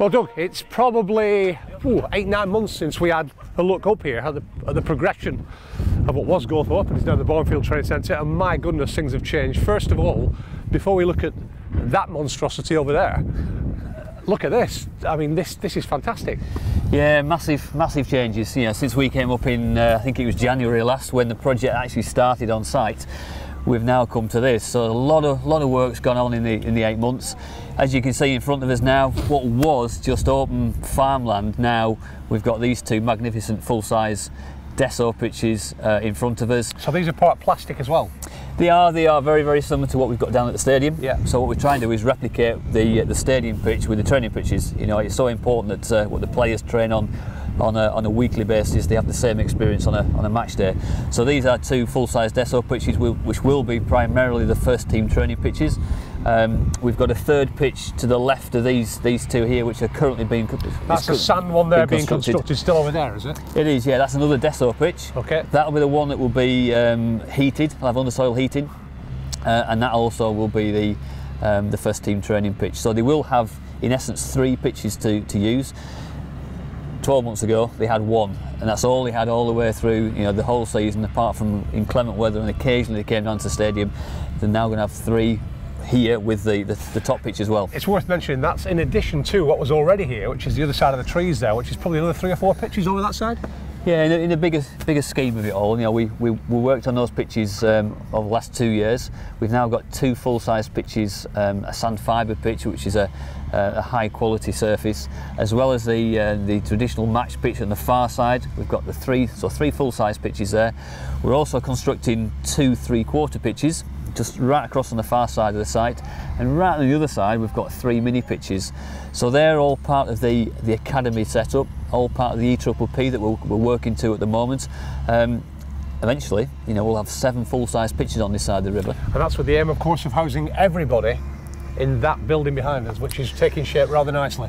Well, Doug, it's probably ooh, eight, nine months since we had a look up here at the, at the progression of what was Gawthorpe and is now the Barnfield Training Centre, and my goodness, things have changed. First of all, before we look at that monstrosity over there, look at this. I mean, this this is fantastic. Yeah, massive, massive changes. You know, since we came up in, uh, I think it was January last when the project actually started on site we've now come to this. So a lot of lot of work's gone on in the in the eight months. As you can see in front of us now, what was just open farmland, now we've got these two magnificent full-size Desso pitches uh, in front of us. So these are part plastic as well? They are. They are very, very similar to what we've got down at the stadium. Yeah. So what we're trying to do is replicate the uh, the stadium pitch with the training pitches. You know, it's so important that uh, what the players train on on a, on a weekly basis. They have the same experience on a, on a match day. So these are two full-size Desso pitches, which will be primarily the first team training pitches. Um, we've got a third pitch to the left of these these two here, which are currently being. That's the sand one there being constructed. constructed. still over there, is it? It is, yeah. That's another Desso pitch. Okay. That'll be the one that will be um, heated. I'll have undersoil heating, uh, and that also will be the um, the first team training pitch. So they will have, in essence, three pitches to to use. 12 months ago they had one and that's all they had all the way through you know the whole season apart from inclement weather and occasionally they came down to the stadium they're now going to have three here with the, the, the, top pitch as well. It's worth mentioning that's in addition to what was already here, which is the other side of the trees there, which is probably another three or four pitches over that side. Yeah, in the, in the bigger, bigger scheme of it all, you know, we, we, we worked on those pitches um, over the last two years. We've now got two full-size pitches, um, a sand fibre pitch, which is a, a high-quality surface, as well as the uh, the traditional match pitch on the far side. We've got the three, so three full-size pitches there. We're also constructing two three-quarter pitches, just right across on the far side of the site and right on the other side we've got three mini pitches so they're all part of the the academy setup all part of the EPPP that we're, we're working to at the moment um, eventually you know we'll have seven full-size pitches on this side of the river and that's with the aim of course of housing everybody in that building behind us which is taking shape rather nicely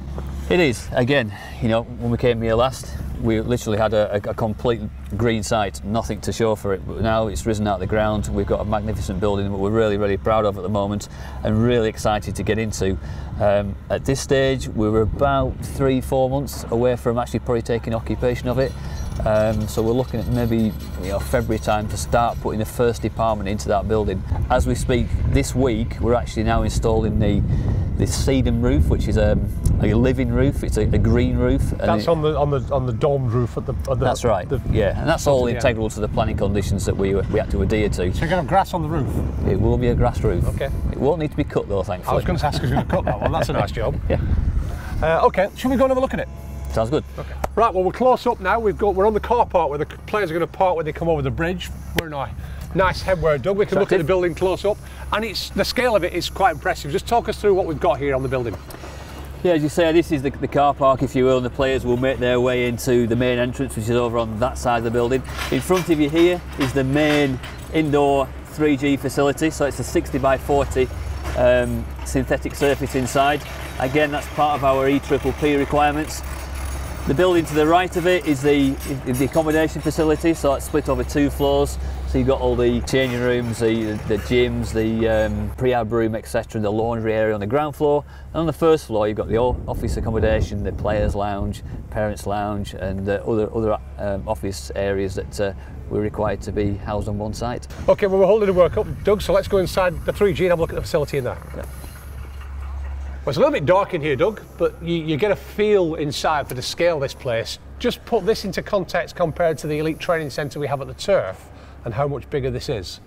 it is again you know when we came here last we literally had a, a, complete green site, nothing to show for it. But now it's risen out of the ground. We've got a magnificent building that we're really, really proud of at the moment and really excited to get into. Um, at this stage, we were about three, four months away from actually probably taking occupation of it. Um, so we're looking at maybe you know, February time to start putting the first department into that building. As we speak, this week we're actually now installing the the sedum roof, which is a, a living roof. It's a, a green roof. That's it, on the on the on the domed roof at the. At the that's right. The, yeah, and that's all integral to the planning conditions that we we had to adhere to. So you're going to have grass on the roof. It will be a grass roof. Okay. It won't need to be cut though, thankfully. I was going to ask who's going to cut that one. That's a nice job. yeah. Uh, okay. Shall we go and have a look at it? Sounds good. Okay. Right, well we're close up now. We've got we're on the car park where the players are going to park when they come over the bridge. We're in a nice headwear, Doug. We can look at the building close up, and it's the scale of it is quite impressive. Just talk us through what we've got here on the building. Yeah, as you say, this is the, the, car park, if you will, and the players will make their way into the main entrance, which is over on that side of the building. In front of you here is the main indoor 3G facility, so it's a 60 by 40 um, synthetic surface inside. Again, that's part of our EPPP requirements. The building to the right of it is the, the accommodation facility, so it's split over two floors. So you've got all the changing rooms, the, the gyms, the um, prehab room, etc., and the laundry area on the ground floor. And on the first floor, you've got the office accommodation, the players' lounge, parents' lounge, and uh, other other um, office areas that uh, we're required to be housed on one site. Okay, well we're holding the work up, Doug. So let's go inside the 3G and have a look at the facility in there. Yeah. Well, it's a little bit dark in here, Doug, but you, you, get a feel inside for the scale of this place. Just put this into context compared to the elite training centre we have at the turf and how much bigger this is.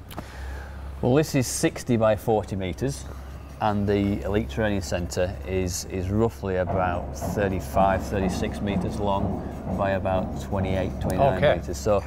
Well, this is 60 by 40 metres and the elite training centre is, is roughly about 35, 36 metres long by about 28, 29 okay. metres. So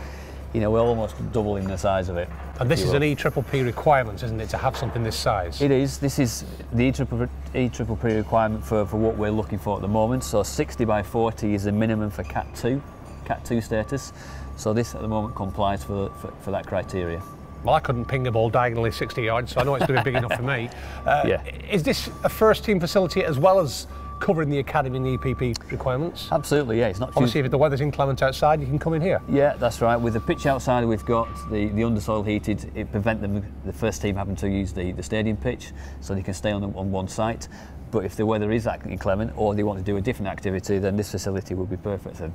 you know, we're almost doubling the size of it. And this is an EPPP requirement, isn't it, to have something this size? It is. This is the EPPP requirement for, for what we're looking for at the moment. So 60 by 40 is the minimum for Cat 2, Cat 2 status. So this at the moment complies for, for, for that criteria. Well, I couldn't ping the ball diagonally 60 yards, so I know it's going to be big enough for me. Uh, yeah. Is this a first team facility as well as covering the academy and the EPP requirements. Absolutely, yeah. It's not too Obviously, if the weather's inclement outside, you can come in here. Yeah, that's right. With the pitch outside, we've got the, the undersoil heated. It prevent them the first team having to use the, the stadium pitch, so they can stay on, the, on one site. But if the weather is that inclement or they want to do a different activity, then this facility will be perfect. And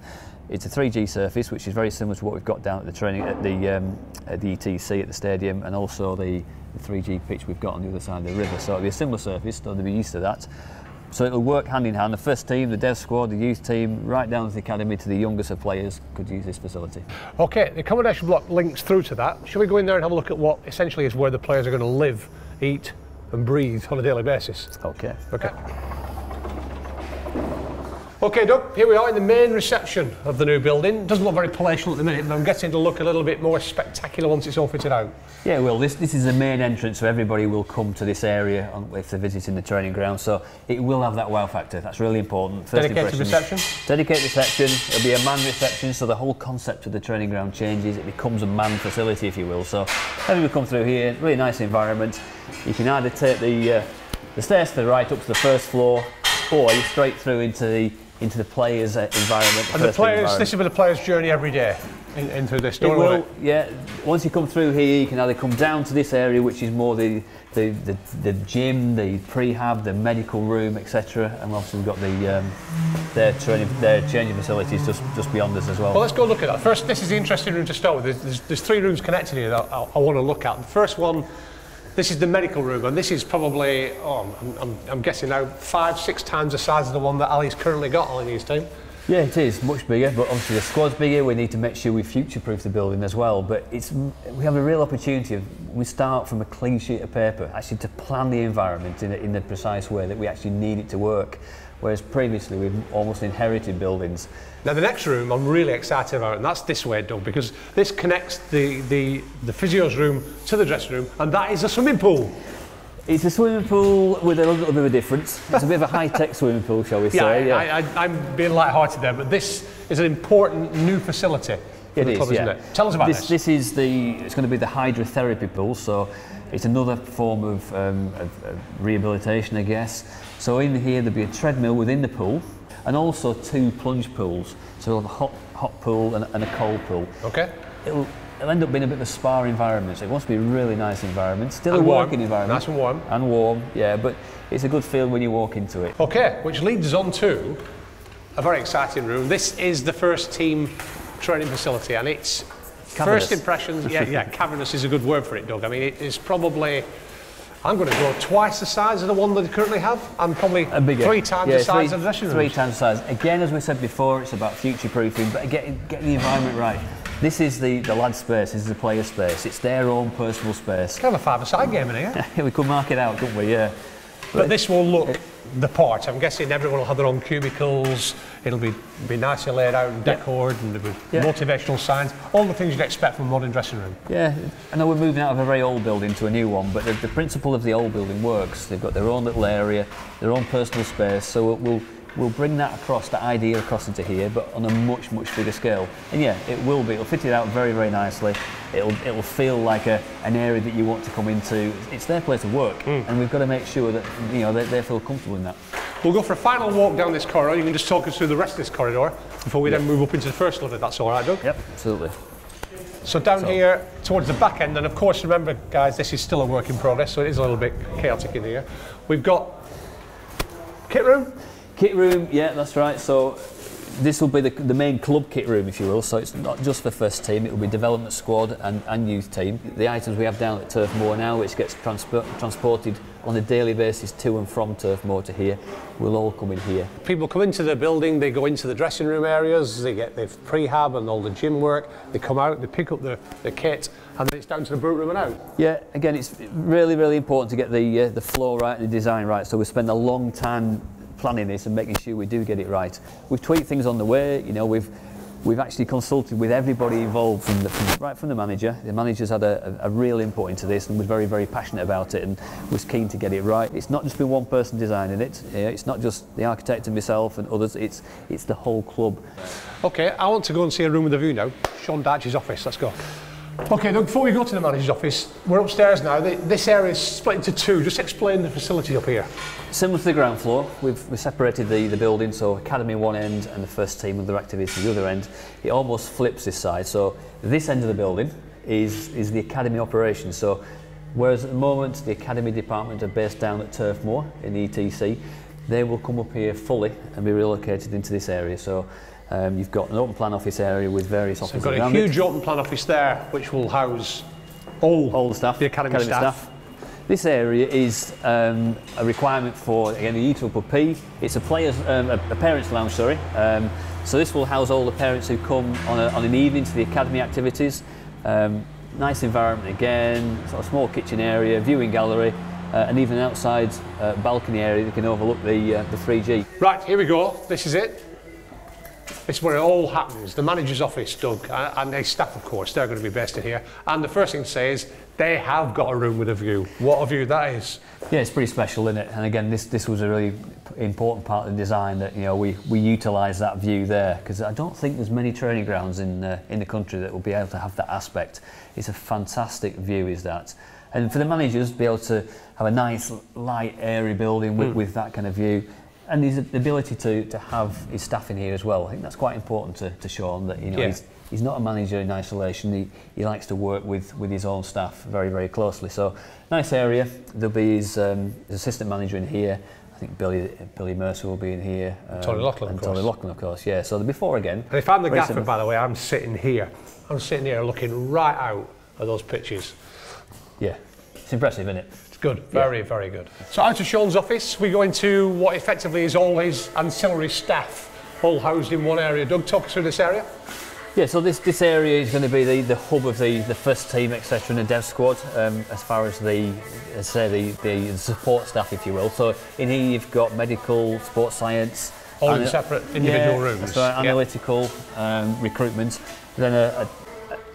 it's a 3G surface, which is very similar to what we've got down at the training at the um, at the ETC at the stadium, and also the, the 3G pitch we've got on the other side of the river. So it'll be a similar surface, so they'll be used to that. So it'll work hand in hand. The first team, the dev squad, the youth team, right down to the academy to the youngest of players could use this facility. Okay, the accommodation block links through to that. Shall we go in there and have a look at what essentially is where the players are going to live, eat, and breathe on a daily basis? Okay. Okay. Okay, Doug, here we are in the main reception of the new building. It doesn't look very palatial at the minute, but I'm getting to look a little bit more spectacular once it's all fitted out. Yeah, well, this this is the main entrance, so everybody will come to this area if they're visiting the training ground. So it will have that wow factor. That's really important. First Dedicated reception? Dedicated reception. It'll be a man reception, so the whole concept of the training ground changes. It becomes a man facility, if you will. So everybody come through here. Really nice environment. You can either take the uh, the stairs to the right up to the first floor, or you're straight through into the into the players' uh, environment. And the players, this will be the players' journey every day in, into this door. will, yeah. Once you come through here, you can either come down to this area, which is more the the, the, the gym, the prehab, the medical room, etc. And obviously we've got the um, their training, their changing facilities just just beyond us as well. Well, let's go look at that. First, this is the interesting room to start with. There's, there's, there's three rooms connected here that I, I want to look at. The first one, this is the medical room, and this is probably, oh, I'm, I'm, I'm guessing now, five, six times the size of the one that Ali's currently got on his team. Yeah, it is much bigger, but obviously the squad's bigger. We need to make sure we future-proof the building as well. But it's we have a real opportunity. Of, we start from a clean sheet of paper, actually to plan the environment in, a, in the precise way that we actually need it to work. Whereas previously we've almost inherited buildings. Now, the next room I'm really excited about, and that's this way, Doug, because this connects the, the, the physio's room to the dressing room, and that is a swimming pool. It's a swimming pool with a little bit of a difference. It's a bit of a high-tech swimming pool, shall we Yeah, say? I, I, I'm being light-hearted there, but this is an important new facility. It is, club, yeah. it? Tell us about this. this. This is the. It's going to be the hydrotherapy pool. So it's another form of, um, of, of rehabilitation, I guess. So in here there'll be a treadmill within the pool, and also two plunge pools. So we'll have a hot hot pool and, and a cold pool. Okay. It'll, it'll end up being a bit of a spa environment. So it wants to be a really nice environment, still And a warm. working environment, Nice and warm. and warm. Yeah, but it's a good feel when you walk into it. Okay, which leads us on to a very exciting room. This is the first team training facility, and it's Cavernous. first impressions. Yeah, yeah, cavernous is a good word for it, Doug. I mean, it is probably. I'm going to go twice the size of the one that they currently have, and probably three times Yeah, the size three, of the dressing room. Three times the size. Again, as we said before, it's about future proofing, but getting, getting the environment right. This is the, the lad space, this is the player space. It's their own personal space. Kind of a five-a-side game in here. we could mark it out, couldn't we? Yeah. But this will look the part. I'm guessing everyone will have their own cubicles. It'll be be nicely laid out and decored, and there'll be Yeah. motivational signs. All the things you'd expect from a modern dressing room. Yeah, I know we're moving out of a very old building to a new one, but the, the principle of the old building works. They've got their own little area, their own personal space, so we'll, we'll, bring that across, that idea across into here, but on a much, much bigger scale. And yeah, it will be. It'll fit it out very, very nicely. It'll, it'll feel like a, an area that you want to come into. It's their place of work, hmm. and we've got to make sure that you know they, they feel comfortable in that. We'll go for a final walk down this corridor. You can just talk us through the rest of this corridor before we then move up into the first level, if that's all right, Doug. Yep, absolutely. So down here towards the back end, and of course, remember, guys, this is still a work in progress, so it is a little bit chaotic in here. We've got kit room. Kit room, yeah, that's right. So this will be the, the main club kit room, if you will. So it's not just for first team; it will be development squad and, and youth team. The items we have down at Turf Moor now, which gets transpo- transported on a daily basis to and from Turf Moor to here, will all come in here. People come into the building, they go into the dressing room areas, they get their prehab and all the gym work. They come out, they pick up the, the kit, and then it's down to the boot room and out. Yeah, again, it's really, really important to get the uh, the flow right and the design right. So we spend a long time planning this and making sure we do get it right. We've tweaked things on the way. You know, we've we've actually consulted with everybody involved, from the, from, right from the manager. The manager's had a, a, a real input into this and was very, very passionate about it and was keen to get it right. It's not just been one person designing it. It's not just the architect and myself and others. It's it's the whole club. Okay, I want to go and see a room with a view now. Sean Dyche's office, let's go. Okay, Doug, before we go to the manager's office, we're upstairs now. The- This area is split into two. Just explain the facility up here. Similar to the ground floor, we've, we've separated the, the building, so academy one end and the first team with their activities the other end. It almost flips this side. So this end of the building is, is the academy operation. So whereas at the moment the academy department are based down at Turf Moor in the ETC, they will come up here fully and be relocated into this area. So um, you've got an open plan office area with various We've offices got a huge it. open plan office there, which will house all, all the staff, the academy, staff. This area is um, a requirement for again the E2P. It's a players, um, a, a parents' lounge, sorry. Um, so this will house all the parents who come on, a, on an evening to the academy activities. Um, nice environment again, sort of small kitchen area, viewing gallery, uh, and even an outside uh, balcony area that can overlook the uh, the 3G. Right, here we go. This is it. Is where it all happens. The manager's office, Doug, and and his staff, of course, they're going to be best in here. And the first thing to say is they have got a room with a view. What a view that is. Yeah, it's pretty special, isn't it? And again, this this was a really important part of the design that you know we we utilise that view there because I don't think there's many training grounds in uh, in the country that will be able to have that aspect. It's a fantastic view, is that, and for the managers to be able to have a nice light, airy building with, with that kind of view. And his ability to, to have his staff in here as well. I think that's quite important to, to Sean that you know Yeah. he's, he's not a manager in isolation. He, he likes to work with, with his own staff very, very closely. So, nice area. There'll be his, um, his assistant manager in here. I think Billy Billy Mercer will be in here. Um, Tony Loughlin, And of Tony course. Of course, yeah. So, before again. And if I'm the gaffer, similar. by the way, I'm sitting here. I'm sitting here looking right out at those pitches. Yeah. It's impressive, isn't it? It's good, very, very good. So out of Sean's office, we go into what effectively is all his ancillary staff, all housed in one area. Doug, talk us through this area. Yeah, so this, this area is going to be the, the hub of the, the first team, etc., and the dev squad, um, as far as the, as say, the, the support staff, if you will. So in here you've got medical, sports science. All in separate individual yeah, rooms. That's right, Yeah. analytical, um, recruitment. Then a, a,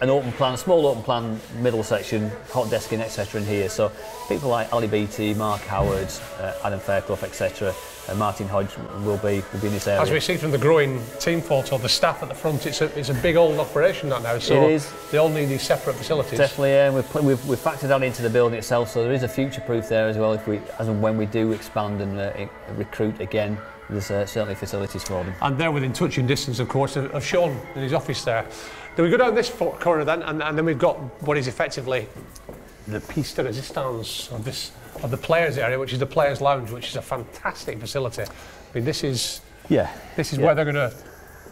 an open plan, a small open plan middle section, hot desking, etc. in here. So people like Ali Beattie, Mark Howard, uh, Adam Fairclough, etc., uh, Martin Hodge will be, will be in this area. As we see from the growing team photo, the staff at the front, it's a, it's a big old operation that now. So It is. they all need these separate facilities. Definitely, yeah. We've, we've, we've factored that into the building itself, so there is a future proof there as well. If we, as and when we do expand and uh, recruit again, there's uh, certainly facilities for them. And they're within touching distance, of course, of, of Sean in his office there. Then we go down this corner then, and, and then we've got what is effectively the piece de resistance of this of the players area, which is the players' lounge, which is a fantastic facility. I mean, this is Yeah. this is Yeah. where they're going to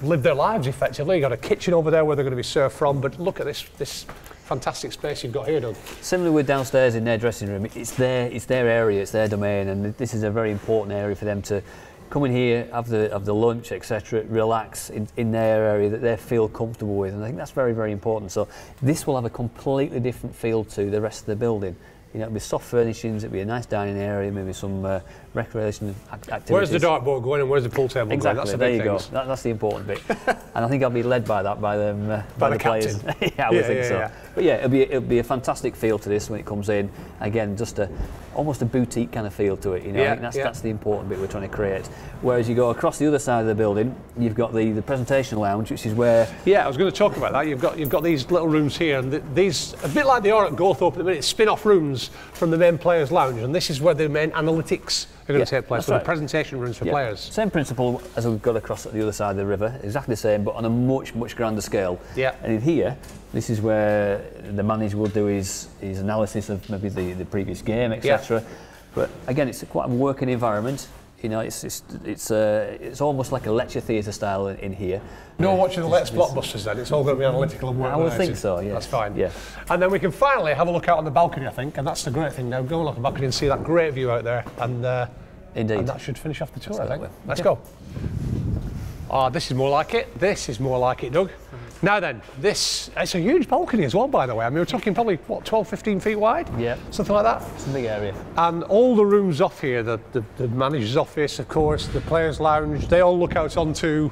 live their lives effectively. You've got a kitchen over there where they're going to be served from, but look at this this fantastic space you've got here, Doug. Similar with downstairs in their dressing room, it's their it's their area, it's their domain, and this is a very important area for them to come in here, have the have the lunch, etc., relax in, in their area that they feel comfortable with, and I think that's very very important. So this will have a completely different feel to the rest of the building. You know, it'll be soft furnishings, it'll be a nice dining area, maybe some uh, recreation ac- activities. Where's the dartboard going and where's the pool table Exactly. going? That's the there you go. That, that's the important bit, and I think I'll be led by that by them uh, By by, the the, players. yeah, I would Yeah, think yeah, so. yeah. But yeah, it'll be it'll be a fantastic feel to this when it comes in. Again, just a almost a boutique kind of feel to it. You know, Yeah, I think that's yeah. that's the important bit we're trying to create. Whereas you go across the other side of the building, you've got the, the presentation lounge, which is where Yeah, I was going to talk about that. You've got you've got these little rooms here, and th- these a bit like they are at Gawthorpe at the minute, spin-off rooms from the main players' lounge, and this is where the main analytics are going Yeah, to take place. the right. presentation rooms for Yeah. players. Same principle as we've got across at the other side of the river, exactly the same, but on a much, much grander scale. Yeah. And in here, this is where the manager will do his, his analysis of maybe the, the previous game, etc. But again, it's quite a working environment. You know, it's it's it's, uh, it's almost like a lecture theatre style in, in here. No watching the latest blockbusters then. It's all going to be analytical and work. I would think so, yeah. That's fine. Yeah. And then we can finally have a look out on the balcony, I think, and that's the great thing now. Go and look at the balcony and see that great view out there, and uh, Indeed. and that should finish off the tour. I think. Let's Yeah. go. Ah, this is more like it. This is more like it, Doug. Now then, this it's a huge balcony as well, by the way. I mean, we're talking probably what 12, 15 feet wide. Yeah. Something like that. It's a big area. And all the rooms off here, the, the, the manager's office, of course, the players' lounge, they all look out onto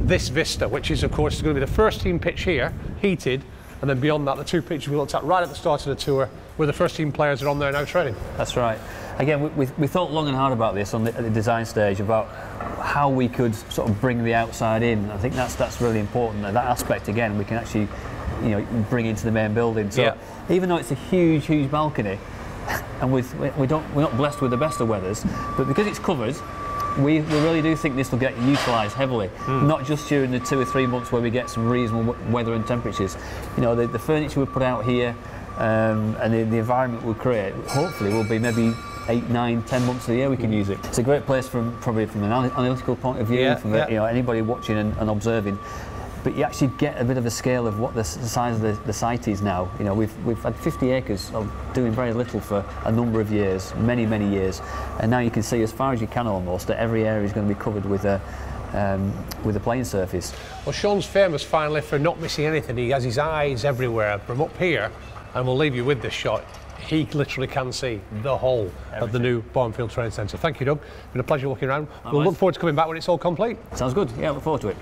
this vista, which is, of course, going to be the first team pitch here, heated, and then beyond that, the two pitches we looked at right at the start of the tour, where the first team players are on there now training. That's right. Again, we, we, we thought long and hard about this on the, at the design stage about how we could sort of bring the outside in. I think that's that's really important. That aspect again, we can actually you know bring into the main building. So Yeah. even though it's a huge, huge balcony, and with we- we don't we're not blessed with the best of weathers, but because it's covered. We, we really do think this will get utilised heavily, not just during the two or three months where we get some reasonable weather and temperatures. You know, the, the furniture we put out here um, and the, the environment we create, hopefully, will be maybe eight, nine, ten months of the year we can use it. It's a great place from probably from an analytical point of view, Yeah, from yeah. you know anybody watching and, and observing. But you actually get a bit of a scale of what the, the size of the, the site is now. You know, we've we've had 50 acres of doing very little for a number of years, many many years, and now you can see as far as you can almost that every area is going to be covered with a um, with a playing surface. Well, Sean's famous finally for not missing anything. He has his eyes everywhere. From up here, and we'll leave you with this shot. He literally can see the whole of the new Barnfield Training Centre. Thank you, Doug. It's been a pleasure walking around. We'll look forward to coming back when it's all complete. Sounds good. Yeah, look forward to it.